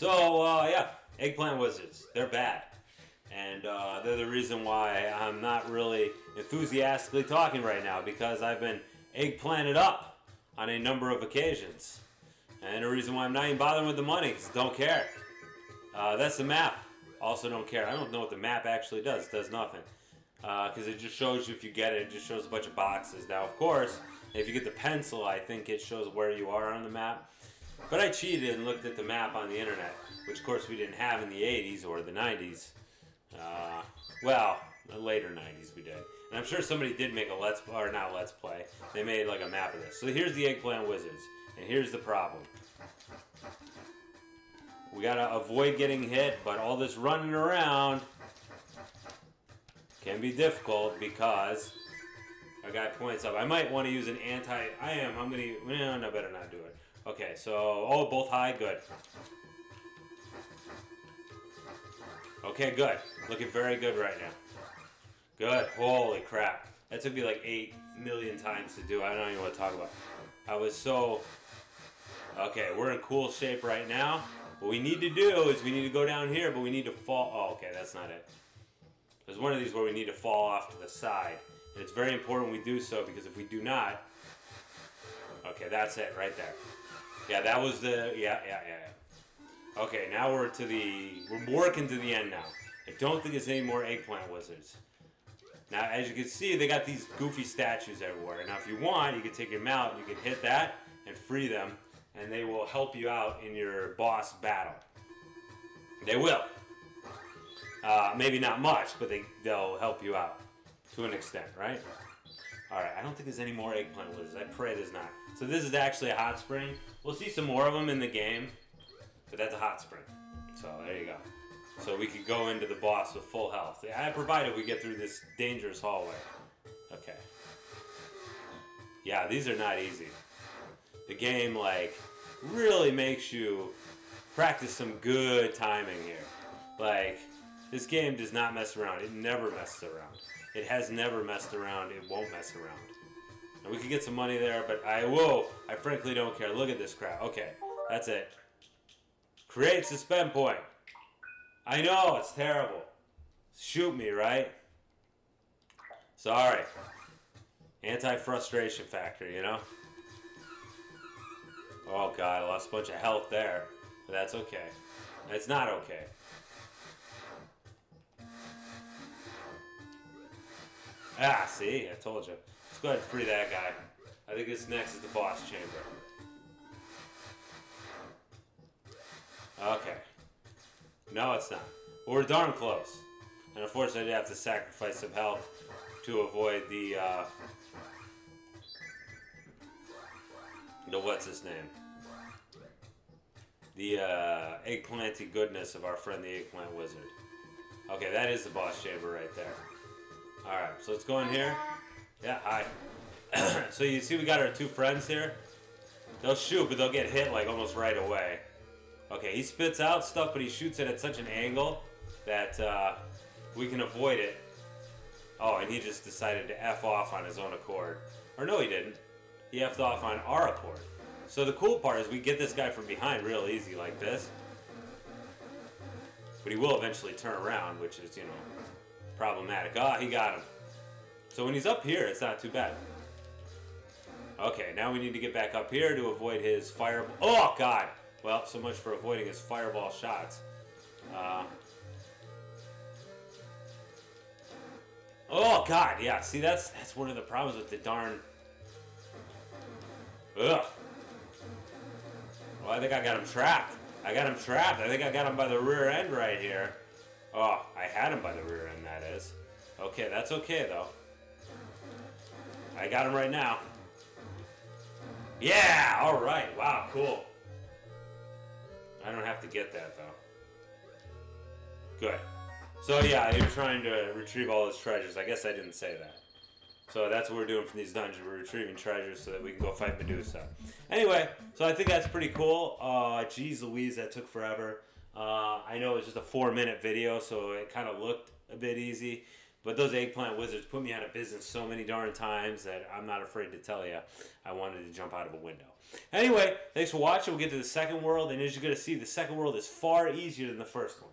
So uh, yeah, eggplant wizards. They're bad, and uh, they're the reason why I'm not really enthusiastically talking right now because I've been eggplanted up on a number of occasions, and the reason why I'm not even bothering with the money is don't care. Uh, that's the map. Also don't care. I don't know what the map actually does. It does nothing because it just shows you if you get it. It just shows a bunch of boxes. Now, of course, if you get the pencil, I think it shows where you are on the map. But I cheated and looked at the map on the internet, which of course we didn't have in the 80s or the 90s. Uh, well, the later 90s we did. And I'm sure somebody did make a let's Play, or not let's play. They made like a map of this. So here's the eggplant wizards, and here's the problem. We gotta avoid getting hit, but all this running around can be difficult because a guy points up. I might want to use an anti. I am. I'm gonna. No, no, better not do it. Okay, so oh, both high. Good. Okay, good. Looking very good right now. Good. Holy crap. That took me like 8 million times to do. I don't even want to talk about. I was so. Okay, we're in cool shape right now. What we need to do is we need to go down here, but we need to fall. Oh, okay, that's not it. There's one of these where we need to fall off to the side. And it's very important we do so because if we do not. Okay, that's it right there. Yeah, that was the. Yeah, yeah, yeah. Okay, now we're to the. We're working to the end now. I don't think there's any more eggplant wizards. Now, as you can see, they got these goofy statues everywhere. Now, if you want, you can take them out you can hit that and free them, and they will help you out in your boss battle. They will. Uh, maybe not much, but they, they'll help you out to an extent, right? Alright, I don't think there's any more eggplant wizards. I pray there's not. So this is actually a hot spring. We'll see some more of them in the game, but that's a hot spring. So there you go. So we could go into the boss with full health. Yeah, provided we get through this dangerous hallway. Okay. Yeah, these are not easy. The game, like, really makes you practice some good timing here. Like, this game does not mess around. It never messes around. It has never messed around. It won't mess around. We could get some money there, but I will. I frankly don't care. Look at this crap. Okay, that's it. Create suspend point. I know, it's terrible. Shoot me, right? Sorry. Anti-frustration factor, you know? Oh god, I lost a bunch of health there. But that's okay. It's not okay. Ah, see? I told you. Let's go ahead and free that guy. I think this next is the boss chamber. Okay. No, it's not. we're darn close. And unfortunately, I have to sacrifice some health to avoid the, uh, the what's his name? The uh, eggplanty goodness of our friend the eggplant wizard. Okay, that is the boss chamber right there. Alright, so let's go in here. Yeah, hi. so you see we got our two friends here? They'll shoot, but they'll get hit like almost right away. Okay, he spits out stuff, but he shoots it at such an angle that uh, we can avoid it. Oh, and he just decided to F off on his own accord. Or no, he didn't. He F'd off on our accord. So the cool part is we get this guy from behind real easy like this. But he will eventually turn around, which is, you know, problematic. Ah, oh, he got him. So when he's up here, it's not too bad. Okay, now we need to get back up here to avoid his fire. Oh, God! Well, so much for avoiding his fireball shots. Uh, oh, God, yeah. See, that's that's one of the problems with the darn... Ugh. Well, I think I got him trapped. I got him trapped. I think I got him by the rear end right here. Oh, I had him by the rear end, that is. Okay, that's okay, though. I got him right now. Yeah! Alright, wow, cool. I don't have to get that, though. Good. So, yeah, you're trying to retrieve all those treasures. I guess I didn't say that. So that's what we're doing from these dungeons. We're retrieving treasures so that we can go fight Medusa. Anyway, so I think that's pretty cool. Uh, geez Louise, that took forever. Uh, I know it was just a four minute video, so it kind of looked a bit easy. But those eggplant wizards put me out of business so many darn times that I'm not afraid to tell you I wanted to jump out of a window. Anyway, thanks for watching. We'll get to the second world, and as you're going to see, the second world is far easier than the first one.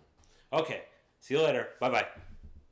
Okay, see you later. Bye bye.